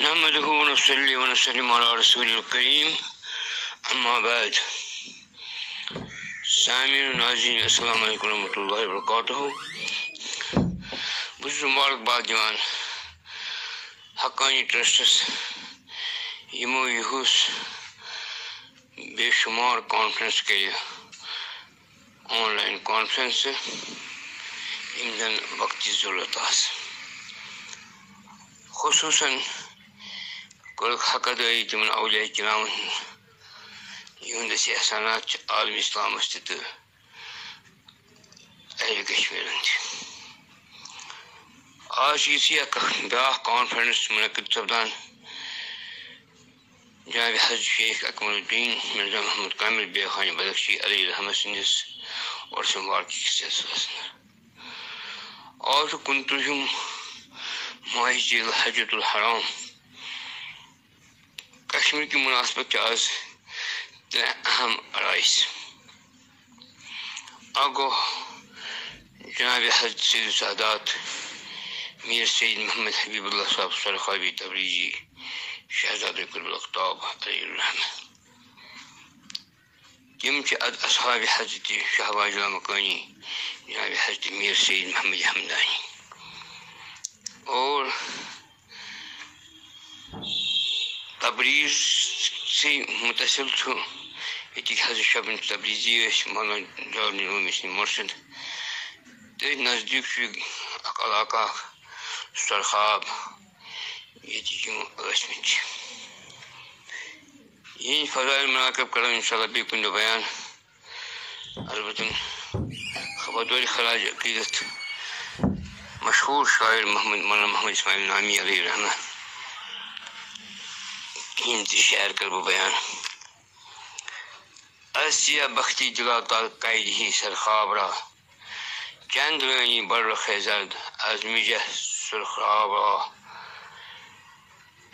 نحمده ونصلي ونسلم على رسول الكريم أما بعد سامعين ناظرين السلام عليكم ورحمة الله وبركاته بس مبارك بعد دِوان حقانی ٹرسٹس یمو یہس بے شمار کانفرنس کر آن لائن کانفرنس یم زن وقت ضرورت آس خصوصاً کوٚرُکھ حق ادٲیی تِمن اولیا کرامن یِہُنٛد اَسہِ احسانات چھِ عالم اہلِ کشمیٖرن تہِ آز چھِ یُتھُے اکھ بیٛاکھ کانفرنس منعقد سپدان جناب حضرت شیخ اکمل الدین مرزا محمد کامل بیخانی بدخشی علی رحمت سٕنٛدِس. عرس مبارک سلسلس آز چھُ کُنتٕرٛہِم ماہہِ جیٖل حجرت الحرام. कश्मीर की मुनासबत के आज अहम अराइस आगो जनाब हज सादात मीर सईद मोहम्मद हबीबुल्ला साहब सरखाबी तबरीजी शहजाद कुलबलख्ताब तम अद असहाब हजरत शहबाज मकानी जनाब हजरत मीर सईद मोहम्मद हमदानी تبریٖز سٕے مُتٲثِر چھُ ییٚتِکۍ حضرت شبن تبریٖزی ٲسۍ مولانا جاوید روٗمی سٕنٛدۍ مُرشِد تٔتھۍ نزدیٖک چھُ أقل علاقہٕ اَکھ سرخاب. ییٚتِکۍ یِم ٲسۍمٕتۍ چھِ یِہِنٛدۍ فضایل مُناقب کَرو اِنشاءاللہ بیٚیہِ کُنہِ دۄہ بیان البتہ بطورِ خراج عقیٖدت مشہوٗر شاعر محمد مولانا محمد اسماعیل نامی علیہ رحمہ انتشار کرو بیان۔ آسیا بختی جلاتا قید ہی سرخاب را۔ چند رانی بر خیزد از میجه سرخاب را۔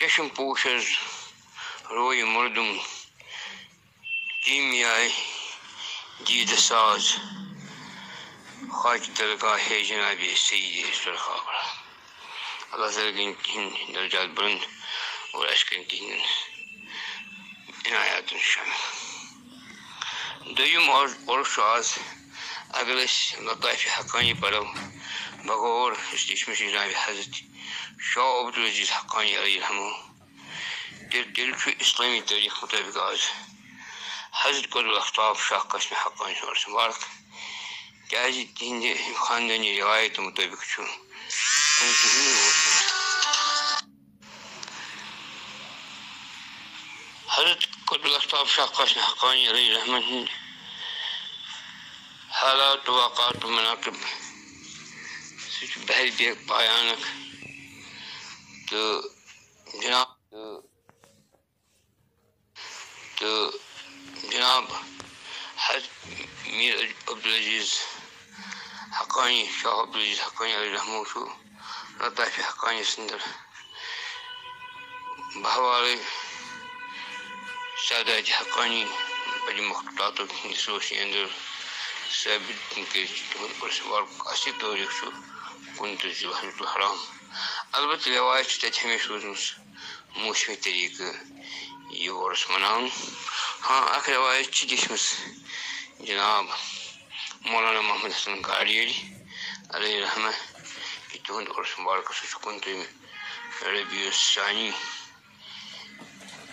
چشم پوش از روی مردم۔ کیمیای دید ساز۔ خاک درگاه جناب سید سرخاب را۔ الله تعالی درجات بلند۔ uğraşkindinin inayatını şam. Duyum or, oruç ağız agılış latayfi hakkani param bagor istişmiş Cenab-ı Hazreti Şah Abdülaziz hakkani aleyhisselamı دل دل في إسلامي تاريخ مطابق عايز حزت كل الأخطاب شاه قسم حقا نور سمارك جاهز الدين خاندني رواية مطابق شو انتهي حضرت كل الأقطاب شاہ قاشن حقانی من حالات واقعات ومناقب سيش سچ بيك بايانك تو جناب تو جناب حضرت میر عبدالعزیز حقانی شاہ عبدالعزیز حقاني علیہ موشو رتا شاہ حقانی سندر. بحوالي سادات حقانی بڑی مخطوطات نصوص اندر ثابت کہ تمہن پر سوال اسی تاریخ چھو کن تو الحرام البتہ روایت چھو تیت ہمیشہ روزمس موسمی طریقہ یہ ورس منان ہاں اکھ روایت جناب مولانا محمد حسن گاڑیری علیہ رحمہ کہ تہند عرس مبارک سہ کن تم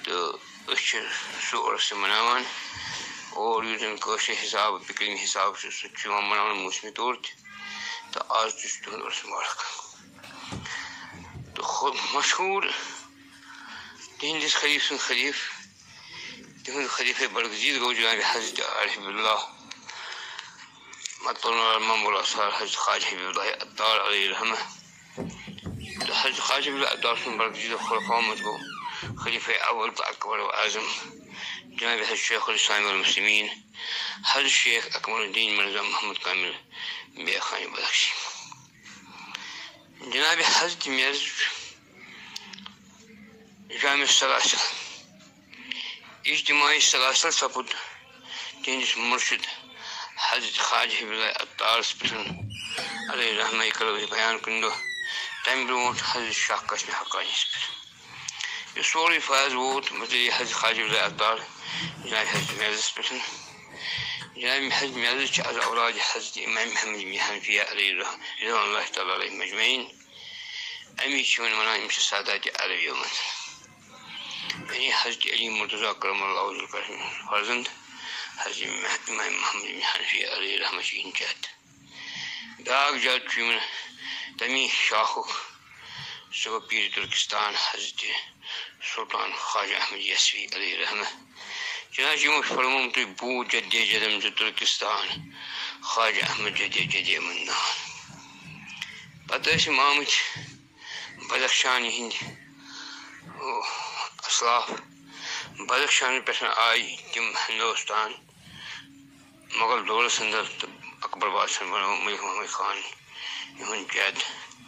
تو أشر سور سمناوان اور یوزن کوشش حساب پکلین حساب سے سچیوں منان موسم طور تھی تو آج تس تہند عرس مبارک تو خود مشہور تہندس خلیف سن خلیف تہند خلیف برگزید گو جو حضرت حبیب اللہ مطلنا بلا صار حضرت خاج حبیب اللہ اتار علیہ الرحمہ حضرت خاج حبیب اللہ اتار سن برگزید خلقامت گو خليفة أول أكبر وأعظم جناب الشيخ الإسلامي والمسلمين. هذا الشيخ أكمل الدين مرزا محمد كامل بأخاني بدخشي جناب حضرت مرز جامع السلاسل. اجتماعي السلاسل سبود تنجس مرشد حضرت خاج حبيبي أطار سبتن عليه رحمه يقلب بيان كندو. تم برونت حضرت شاق قسم حقاني سبتن جناب حج ميزس بسن جناب حج ميزس على أولاد حج إمام محمد بن حنفية رضوان الله تعالى عليهم أجمعين أمي شون منا يمشي سادات على يوم يعني حج علي مرتضى كرم الله وجهه فرزند. حج إمام محمد بن عليه رحمة الله جات. داغ جات في من تمي شاخو. سو پیر ترکستان حضرت Sultan Haca Ahmed Yesvi Ali रहमा चुनाच फरमाम तुम बू जद जदम से तुर्किस्तान ख्वाजा अहमद जद जद मन्नान पत आम बदख्शान हंद असलाफ बदख्शान पे आय तम हिंदुस्तान मुगल दौरस अंदर तो अकबर बादशाह बनो मलिक महमद खान इन जद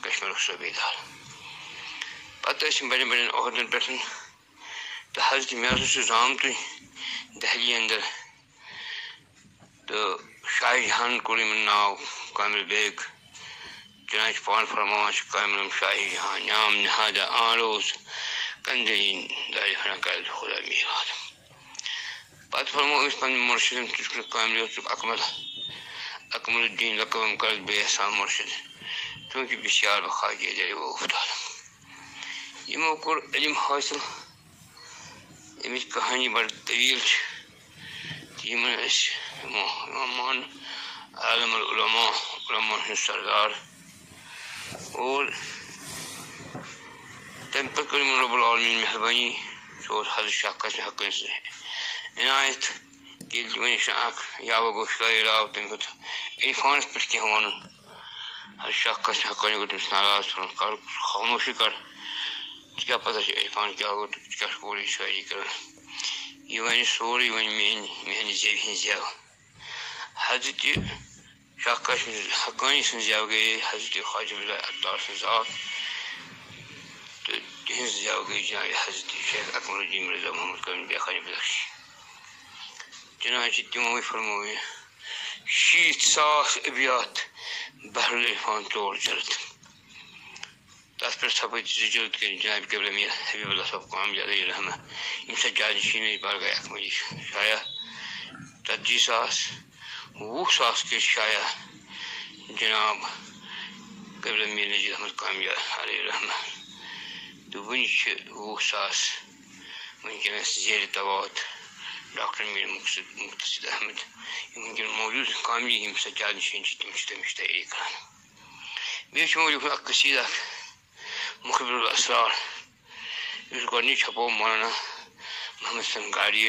कश्मीर सूबेदार بڑٮ۪ن عہدن پٮ۪ٹھ تہٕ حضرت مےٚ ہسا چھُ زامتُے دہلی انٛدر تہٕ شاہ جہان کوٚر یِمن ناو. کامل بیگ چنانچہ پان فرماوان چھُ کامل شاہ جہان نام نہادا آروس کنزریٖن دارِ ہنا کر خدا میراد پتہٕ فرمو أمِس پنٕنۍ مُرشِدن تہِ چھُ کامل اوسُکھ اکمل اکمل الدیٖن لقبم بے احسان مُرشِد. چوٗنٛکہِ بِشار بخاجے دَرِ وفتاد یِمو کوٚر علم حٲصِل اَمِچ کہانی بَڑٕ طویٖل چھِ تہٕ یِمن أسۍ یِوان ماننہٕ عالم العلما علما ہٕنٛدۍ سردار اور تَمہِ پَتہٕ کٔر یِمن رۄب العالمیٖن مہربٲنی سُہ اوس حضرت شاہ قسم حقن عنایت ییٚلہِ تِمن نِش اکھ یاوٕ گوٚو شٲعر آو تَمہِ پَتہٕ عرفانَس پٮ۪ٹھ کیٚنٛہہ وَنُن حضرت شاہ قسم حقن گوٚو تٔمِس ناراض ژھٕنُن کر خاموشی کر ژٕ کیٛاہ پَتہ چھِ عرفان کیٛاہ گوٚو ژٕ کیٛاہ چھُکھ اورٕ یہِ شٲعری کَران یہِ وَنہِ سورُے وَنہِ میٛانہِ میٛانہِ زٮ۪وِ ہِنٛز زٮ۪و حضرت شاہ کشمیٖر حقٲنی سٕنٛز زٮ۪و گٔیے حضرت خواجہ اطار سٕنٛز ذات تہٕ تِہِنٛز زٮ۪و گٔے جناب حضرت شیخ اکمر الدیٖن مرزا محمد کٲم بیخانہِ بخشی چنانچہ تِموٕے فرموو شیٖتھ ساس ابیات بحر عرفان تور چلت تَتھ پٮ۪ٹھ ژھۄپٲرۍ زٕ جلد کٔرِتھ جناب قبل میٖر حبیٖب اللہ صٲب قام علیہ رحمہ ییٚمہِ سۭتۍ جادِ شیٖنٕچ بارگاہ اکمٔلی شایا ژَتجی ساس وُہ ساس کٔرۍ شایا جناب قبل میٖر نذیٖر احمد کامیا علیہ رحمہ تہٕ وٕنہِ چھِ وُہ ساس وٕنکٮ۪نَس زیرِ توات ڈاکٹر میٖر مُقصد مُختصد احمد یِم وٕنکٮ۪ن موجوٗد کامی یِم سجاد شیٖن چھِ تِم چھِ تٔمِس تیٲری کران بیٚیہِ چھُ لیوٗکھمُت اکھ قصیٖد اکھ مُخبر الاسرار یُس گۄڈنِچ چھپو مولانا محمد سن گاڑی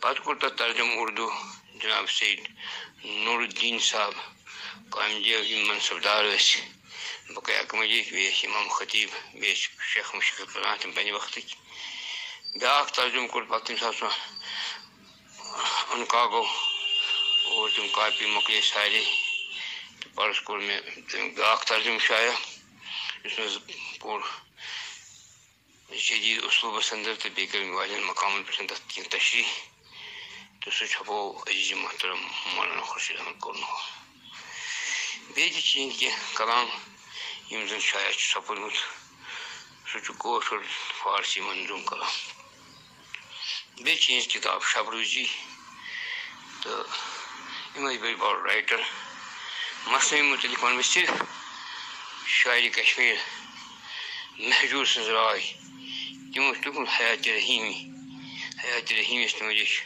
پتہٕ کوٚر تَتھ ترجُم اُردو جناب سعید نوٗر الدیٖن صاحب کامہِ دیو یِم منصوٗبدار ٲسۍ بقے اکمجی بیٚیہِ ٲسۍ اِمام خطیٖب بیٚیہِ ٲسۍ شیخ مُشکل کران تِم پنٛنہِ وقتٕکۍ بیٛاکھ ترجُم کوٚر پَتہٕ تٔمۍ ساتہٕ سُہ اوٚن کاگو اور تِم کاپی مۄکلے سارے تہٕ پَرُس کوٚر مےٚ تٔمۍ بیٛاکھ ترجُم شایا یُس مےٚ پوٚر جدیٖد اصوٗبَس انٛدر تہٕ بیٚیہِ کٔرۍ مےٚ واریاہَن مقامَن پٮ۪ٹھ تَتھ کینٛہہ تشریح تہٕ سُہ چھپو عزیٖز محترم مولانا خۄشیٖد احمد کوٚرمُت بیٚیہِ تہِ چھِ یِہِنٛدۍ کینٛہہ کلام یِم زَن شاید چھُ سپُدمُت سُہ چھُ کٲشُر فارسی منظوٗم کلام بیٚیہِ چھِ یِہٕنٛز کِتاب شبروٗزی تہٕ یِمٕے بٔڑۍ بار رایٹر مسنوی مُتعلِق وَنہٕ بہٕ صرف شاعرِ کشمیٖر محجوٗر سٕنٛز راے تِمو چھُ لیوٗکھمُت حیاتِ رحیٖمی حیاتِ رحیٖمِس تِمو لیٚچھ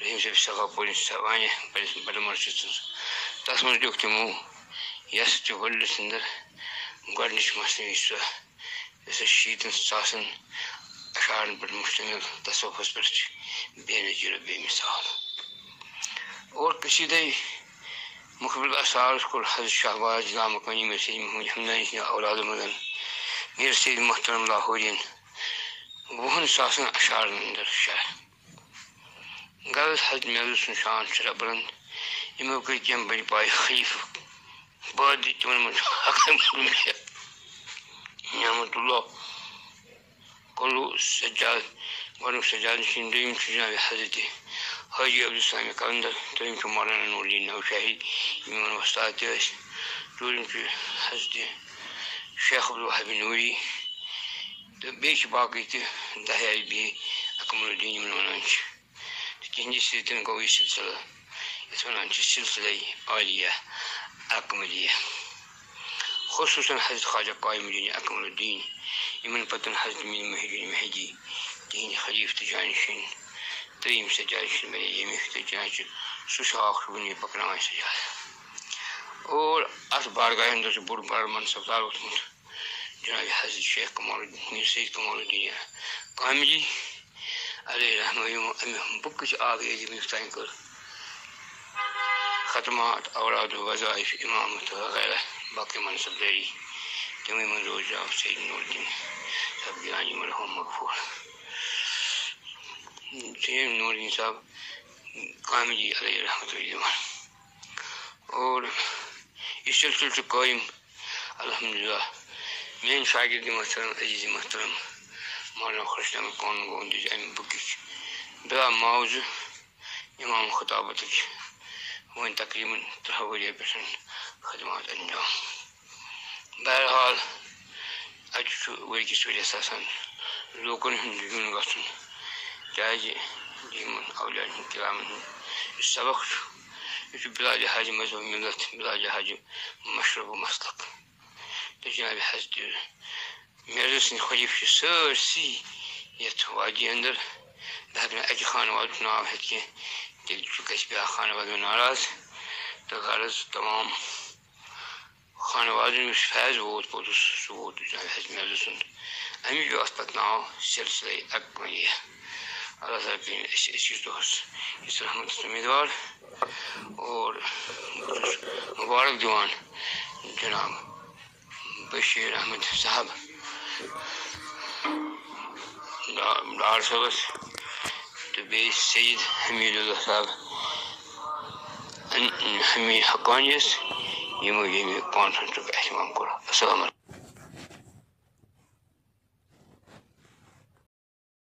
رحیٖم صٲب سخاپوٗرِن واریاہ بٔڑِس بَڑٕ مَرشِد سٕنٛز تَتھ منٛز لیوٗکھ تِمو یۄس تہِ ؤرلڈَس انٛدر گۄڈنِچ مسنوی سۄ یۄس شیٖتَن ساسَن اَشارَن پٮ۪ٹھ مُشتمِل تصوفَس مُخبِل اثارَس کوٚر حضرت شہباز جِلا مکٲنی میر سید محمد حمدانی سٕنٛدِ اولادٕ منٛز میر سید محترم لاہوریٖن وُہَن ساسَن اَشارَن اَندَر شاہ غرض حضرت میوٗ سُنٛد شان چھُ رَبرَن یِمو کٔرۍ کیٚنٛہہ بٔڑۍ پایہِ خلیٖفہٕ بٲدِ تِمَن منٛز نعمت اللہ کۄلوٗ سجاد. گۄڈنیُک سجاد نِشیٖن دوٚیِم چھُ حاجی عبدالسلامی کنده طيب تا اینکه مولانا نورالدین نوشاهی ایمان وسطات دیست دوریم که حضرت شیخ عبدالوهاب طيب نوری بیش باقی تی دهیای بی اکمل الدین من ونانچ تکنی سیتن قوی سلسلة. اتمنانچ سلسلة عالیه أكملية. خصوصا حضرت خواجة قائم الدين. أكمل الدين. يمن بطن حضرت مين مهدي المهدي دين خليفة جانشين تریم سجایش میری یمی سجایش سوش آخر بنی پکنامه سجای اور اس بار از بارگاه اندوز بور بار دار اتمند جناب حضرت شیخ کمال الدین سید کمال الدین قائم جی علی رحمه یوم امی ہم بکش آگئے جی میفتاین کر ختمات أولاد و وظائف امامت وغیرہ غیره باقی منصب داری تمی من روز جاب سید نور الدین سب گیانی مرحوم مغفور. سیم نوری صاحب قائم جی علیہ رحمۃ اللہ اور اس سلسلے سے قائم الحمدللہ میٛٲنۍ شاگرد محترم عزیٖز محترم مولانا خۄشن کون گوٚو دِژ اَمہِ بُکٕچ بیٛاکھ معاوضہٕ اِمام خطابتٕچ وۄنۍ تقریٖباً تٕرٛہو ؤریو خدمات اَنجام۔ بہرحال اَتہِ چھُ ؤرۍ کِس ؤریَس آسان لوٗکَن ہُنٛد یُن جاي جيم أولياء كرام السبق. في بلاد هاجي مزوم ملت بلاد هاجي مشرب ومسلك لجناب حزد مجلس نخوي في سر سي. يتواجي اندر. ذهبنا أجي خانوادنا وحد كي بها كسبها خانوادنا ناراز. تغارز تمام. خانواده مش فاز بود بودوس. بود جناب حزد مجلسون أمي جو أثبتنا سلسلة أكبرية Razapin S102 اس رحمت امیدوار اور مبارک جوان جناب بشیر احمد صاحب ڈار صٲبس تہٕ بیٚیہِ سید حمیٖدُلہ صاحب حمی حقانیَس یِمو ییٚمہِ کانفرنسُک اہتمام کوٚر اَسلام